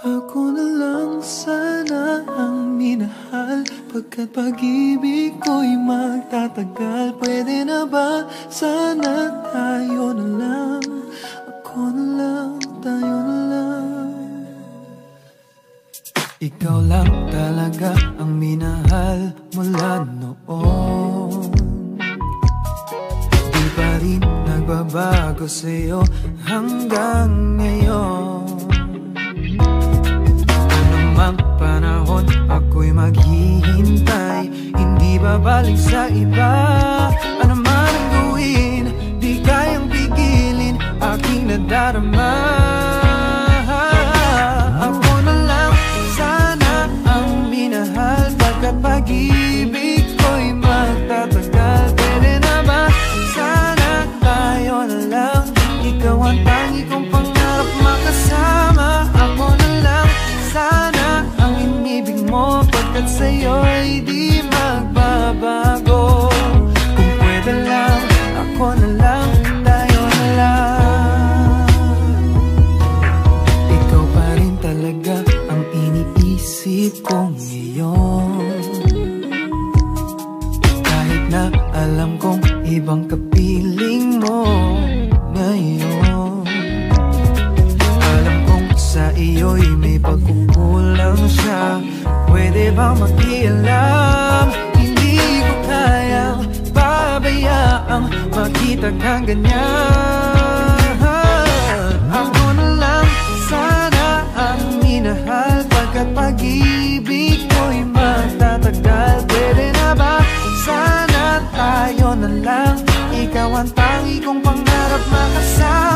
Ako na lang sana ang minahal. Pagkat pag-ibig ko'y magtatagal Pwede na ba? Sana tayo na lang. Ako na lang, tayo na lang. Ikaw lang talaga ang minahal mula noon. Di pa rin nagbabago sa'yo hanggang ngayon Anumang panahon ako'y maghihintay. Hindi babalik sa iba? Ano man ang gawin Di kayang pigilin Aking nadarama. Ako na lang sana ang minahal Pagkat ngayon. Kahit na alam kong ibang kapiling mo ngayon. Alam kong sa iyo'y may pagkukulang siya. Pwede bang makialam? Hindi ko kayang pabayaang makita kang ganyan ba? Sana tayo na lang. Ikaw ang tangi kong pangarap makasama